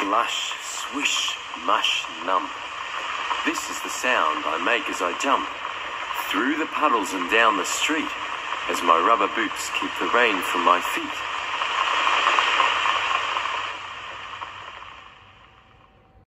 slush, swish, mush, nump. This is the sound I make as I jump through the puddles and down the street as my rubber boots keep the rain from my feet.